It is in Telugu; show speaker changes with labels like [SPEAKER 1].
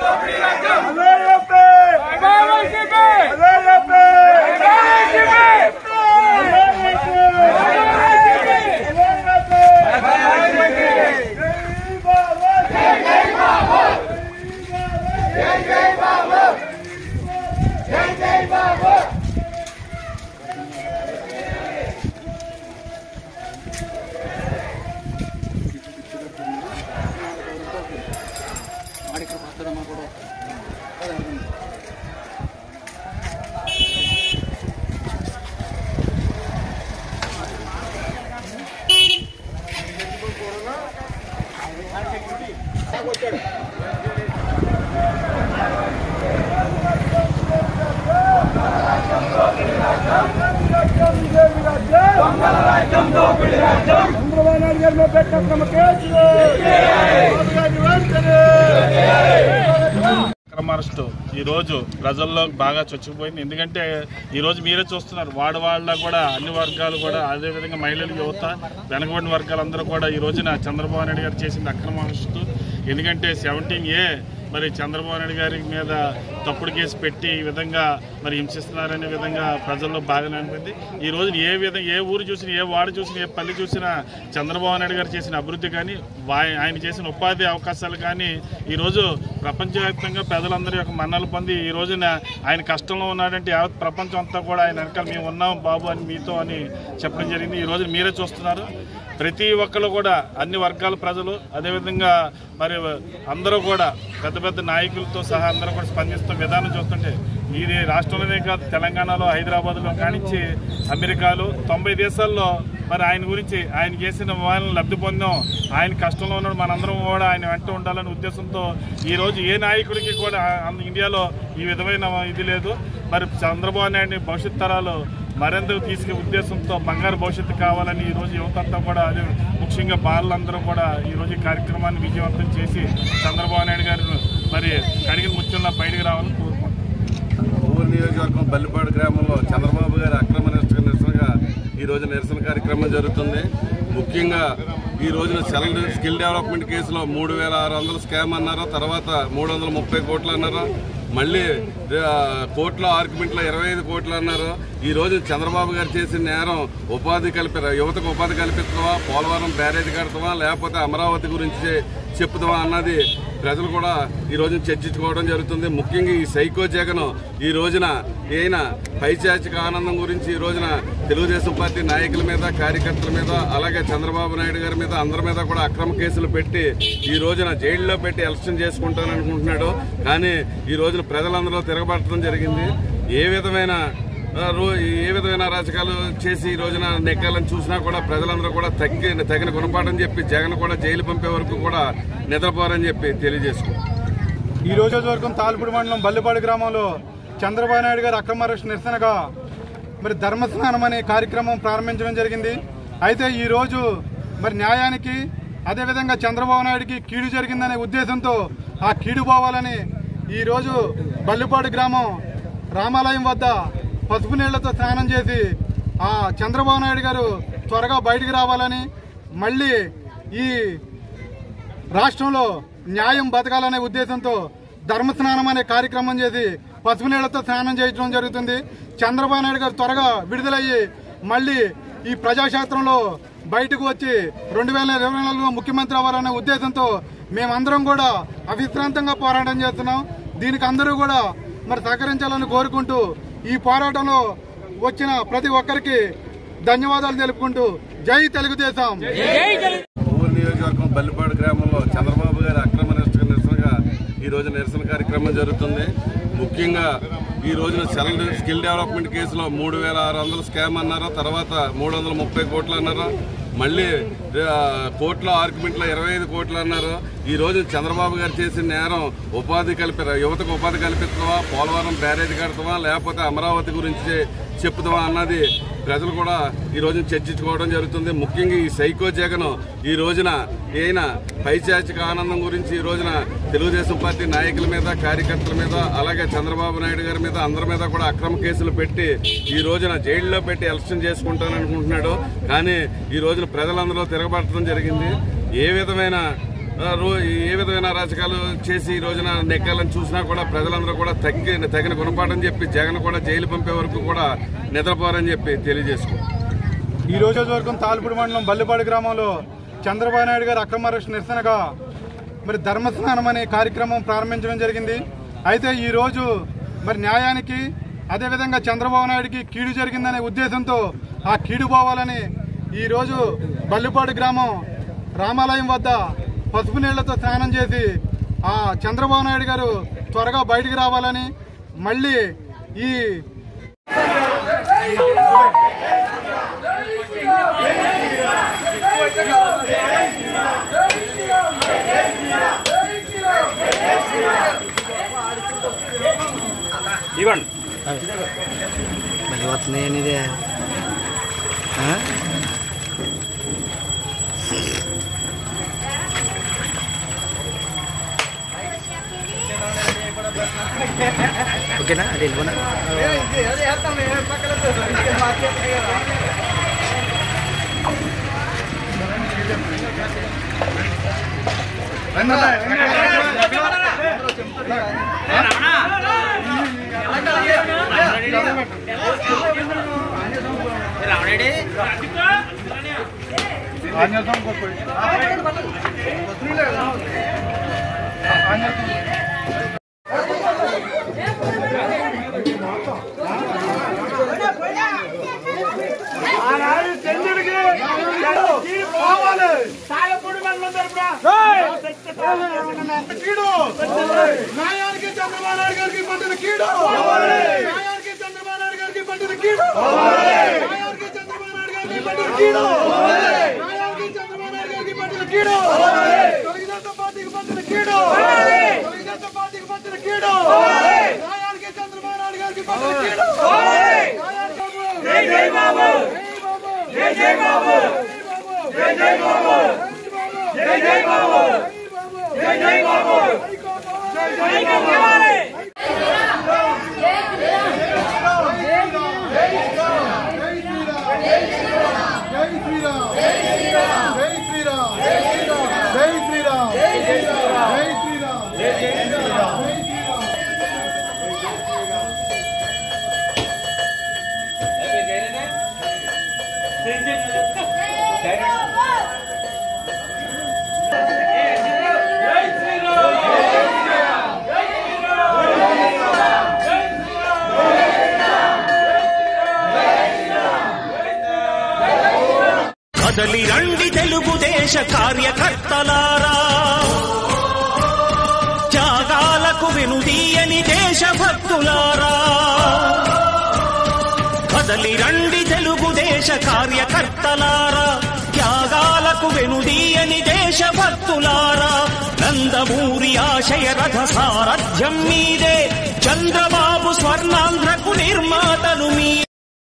[SPEAKER 1] Yeah, yeah. చంద్రబాబు నాయుడు గారి మీద పెట్టిన కేసులు
[SPEAKER 2] అక్రమ అరెస్టు ఈ రోజు ప్రజల్లో బాగా చొచ్చుకుపోయింది. ఎందుకంటే ఈరోజు మీరే చూస్తున్నారు. వాడవాళ్ళ కూడా అన్ని వర్గాలు కూడా అదేవిధంగా మహిళలు యువత వెనకబడిన వర్గాలందరూ కూడా ఈ రోజున చంద్రబాబు నాయుడు గారు చేసిన అక్రమ అరెస్టు ఎందుకంటే సెవెంటీన్ ఏ మరి చంద్రబాబు నాయుడు గారి మీద తప్పుడు కేసు పెట్టి ఈ విధంగా మరి హింసిస్తున్నారనే విధంగా ప్రజల్లో బాగానే అనిపింది. ఈ రోజు ఏ విధంగా ఏ ఊరు చూసినా ఏ వాడు చూసినా ఏ పల్లి చూసినా చంద్రబాబు నాయుడు గారు చేసిన అభివృద్ధి కానీ ఆయన చేసిన ఉపాధి అవకాశాలు కానీ ఈరోజు ప్రపంచవ్యాప్తంగా ప్రజలందరి యొక్క మన్నలు పొంది ఈ రోజున ఆయన కష్టంలో ఉన్నాడంటే యావత్ ప్రపంచం అంతా కూడా ఆయన వెనకాల మేము ఉన్నాం బాబు అని మీతో అని చెప్పడం జరిగింది. ఈ రోజు మీరే చూస్తున్నారు. ప్రతి ఒక్కరు కూడా అన్ని వర్గాల ప్రజలు అదేవిధంగా మరి అందరూ కూడా పెద్ద పెద్ద నాయకులతో సహా అందరూ కూడా స్పందిస్తూ విధానం చూస్తుంటే ఇది రాష్ట్రంలోనే కాదు తెలంగాణలో హైదరాబాద్లో కానించి అమెరికాలో తొంభై దేశాల్లో మరి ఆయన గురించి ఆయన చేసిన వాళ్ళని లబ్ధి పొందాం. ఆయన కష్టంలో ఉన్నాడు మనందరం కూడా ఆయన వెంట ఉండాలనే ఉద్దేశంతో ఈ రోజు ఏ నాయకుడికి కూడా ఇండియాలో ఈ విధమైన ఇది లేదు. మరి చంద్రబాబు నాయుడిని భవిష్యత్ తరాలు మరింత తీసుకే ఉద్దేశంతో బంగారు భవిష్యత్తు కావాలని ఈరోజు యువతంతా యువత అంతా కూడా అదే ముఖ్యంగా బాలందరూ కూడా ఈరోజు ఈ కార్యక్రమాన్ని విజయవంతం చేసి చంద్రబాబు నాయుడు గారు మరి కడిగిన ముత్యంలో బయటకు రావాలని కోరుకుంటున్నాను
[SPEAKER 3] ఊరు నియోజకవర్గం బల్లిపాడు గ్రామంలో చంద్రబాబు గారు అక్రమ ఈరోజు ఈ రోజు నిరసన కార్యక్రమం జరుగుతుంది. ముఖ్యంగా ఈ రోజున సెల్ స్కిల్ డెవలప్మెంట్ కేసులో మూడు వేల ఆరు వందల స్కామ్ అన్నారు తర్వాత మూడు వందల ముప్పై కోట్లు అన్నారు మళ్ళీ కోర్టులో ఆర్గ్యుమెంట్లో ఇరవై ఐదు కోట్లు అన్నారు. ఈ రోజు చంద్రబాబు గారు చేసిన నేరం ఉపాధి కల్పి యువతకు ఉపాధి కల్పిస్తావా పోలవరం బ్యారేజ్ కడతావా లేకపోతే అమరావతి గురించి చెప్పుదామా అన్నది ప్రజలు కూడా ఈ రోజు చర్చించుకోవడం జరుగుతుంది. ముఖ్యంగా ఈ సైకో జగన్ ఈ రోజున ఈయన పైచాచిక ఆనందం గురించి ఈ రోజున తెలుగుదేశం పార్టీ నాయకుల మీద కార్యకర్తల మీద అలాగే చంద్రబాబు నాయుడు గారి మీద అందరి మీద కూడా అక్రమ కేసులు పెట్టి ఈ రోజున జైల్లో పెట్టి ఎలక్షన్ చేసుకుంటాననుకుంటున్నాడు కానీ ఈ రోజున ప్రజలందరూ తిరగబట్టడం జరిగింది. ఏ విధమైన రో- ఏ విధమైన రాజకాలు చేసి ఈ రోజున నెక్కాలని చూసినా కూడా ప్రజలందరూ కూడా తగ్గి తగిన గుణపాఠం చెప్పి జగన్ కూడా జైలు పంపే వరకు కూడా నిద్రపోరని చెప్పి తెలియజేసుకో
[SPEAKER 4] ఈ రోజు వరకు తాల్పూడి మండలం బల్లిపాడు గ్రామంలో చంద్రబాబు నాయుడు గారు అక్రమ అరెస్ట్ నిరసనగా మరి ధర్మస్నానం అనే కార్యక్రమం ప్రారంభించడం జరిగింది. అయితే ఈ రోజు మరి న్యాయానికి అదేవిధంగా చంద్రబాబు నాయుడికి కీడు జరిగిందనే ఉద్దేశంతో ఆ కీడు పోవాలని ఈ రోజు బల్లిపాడు గ్రామం రామాలయం వద్ద పసుపు నీళ్ళతో స్నానం చేసి ఆ చంద్రబాబు నాయుడు గారు త్వరగా బయటికి రావాలని మళ్ళీ ఈ రాష్ట్రంలో న్యాయం బతకాలనే ఉద్దేశంతో ధర్మస్నానం అనే కార్యక్రమం చేసి పసుపు నీళ్ళతో స్నానం చేయడం జరుగుతుంది. చంద్రబాబు నాయుడు గారు త్వరగా విడుదలయ్యి మళ్ళీ ఈ ప్రజాక్షేత్రంలో బయటకు వచ్చి రెండు వేల ఇరవై నాలుగులో ముఖ్యమంత్రి అవ్వాలనే ఉద్దేశంతో మేమందరం కూడా అవిశ్రాంతంగా పోరాటం చేస్తున్నాం. దీనికి అందరూ కూడా మరి సహకరించాలని కోరుకుంటూ ఈ పోరాటంలో వచ్చిన ప్రతి ఒక్కరికి ధన్యవాదాలు తెలుపుకుంటూ జై తెలుగుదేశం.
[SPEAKER 3] ఊరు నియోజకవర్గం బల్లిపాడు గ్రామంలో చంద్రబాబు గారి అక్రమ నిరసన నిరసనగా ఈ రోజు నిరసన కార్యక్రమం జరుగుతుంది. ముఖ్యంగా ఈ రోజున సెల్ స్కిల్ డెవలప్మెంట్ కేసులో మూడు వేల ఆరు వందల స్కామ్ అన్నారు తర్వాత మూడు వందల ముప్పై కోట్లు అన్నారు మళ్ళీ కోట్ల ఆర్గ్యుమెంట్లో ఇరవై ఐదు కోట్లు అన్నారు. ఈ రోజు చంద్రబాబు గారు చేసిన నేరం ఉపాధి కల్పి యువతకు ఉపాధి కల్పిస్తావా పోలవరం బ్యారేజ్ కడతావా లేకపోతే అమరావతి గురించి చెప్పుదామా అన్నది ప్రజలు కూడా ఈ రోజున చర్చించుకోవడం జరుగుతుంది. ముఖ్యంగా ఈ సైకో జగన్ ఈ రోజున ఈయన పైచాచిక ఆనందం గురించి ఈ రోజున తెలుగుదేశం పార్టీ నాయకుల మీద కార్యకర్తల మీద అలాగే చంద్రబాబు నాయుడు గారి మీద అందరి మీద కూడా అక్రమ కేసులు పెట్టి ఈ రోజున జైల్లో పెట్టి ఎలక్షన్ చేసుకుంటాననుకుంటున్నాడు కానీ ఈ రోజున ప్రజలందరూ తిరగబడటం జరిగింది. ఏ విధమైన ఏ విధమైన రాజకాలు చేసి ఈ రోజున నెగ్గాలని చూసినా కూడా ప్రజలందరూ కూడా తగ్గి తగిన గుణపాఠం చెప్పి జగన్ కూడా జైలు పంపే వరకు కూడా నిద్రపోరని చెప్పి తెలియజేసుకుంటాం
[SPEAKER 4] ఈ రోజు వరకు తాల్పూడి మండలం బల్లిపాడు గ్రామంలో చంద్రబాబు నాయుడు గారు అక్రమ అరెస్ట్ నిరసనగా మరి ధర్మస్నానం అనే కార్యక్రమం ప్రారంభించడం జరిగింది. అయితే ఈ రోజు మరి న్యాయానికి అదేవిధంగా చంద్రబాబు నాయుడికి కీడు జరిగిందనే ఉద్దేశంతో ఆ కీడు పోవాలని ఈరోజు బల్లిపాడు గ్రామం రామాలయం వద్ద పసుపు నీళ్ళతో స్నానం చేసి ఆ చంద్రబాబు నాయుడు గారు త్వరగా బయటికి రావాలని మళ్ళీ ఈ
[SPEAKER 5] మరి వస్తున్నాయి ఓకేనా అది వెళ్ళిపోనా
[SPEAKER 1] రావడే ఆంజనేయం కొట్టుకోండి ఆంజనేయం ஆனால்
[SPEAKER 4] செஞ்சிருக்கு நாயாருக்கு சந்திரபாபு நாயுடு గారికి పట్టిన కీడు నాయానికి చంద్రబాబు నాయుడు గారికి పట్టిన కీడు నాయానికి చంద్రబాబు నాయుడు గారికి जय जय बाबू जय जय बाबू जय जय बाबू जय जय बाबू जय जय बाबू जय जय बाबू Jai Shri Ram! Jai Shri Ram!
[SPEAKER 6] కదలి రండి తెలుగుదేశ కార్యకర్తలారా. త్యాగాలకు వినుదీయని దేశభక్తులారా. కదలి రండి తెలుగుదేశ కార్యకర్తలారా. త్యాగాలకు వెనుదీయని దేశభక్తులారా. నందమూరి ఆశయ రథ సారథ్యం మీదే. చంద్రబాబు స్వర్ణాంధ్రకు నిర్మాతలు మీ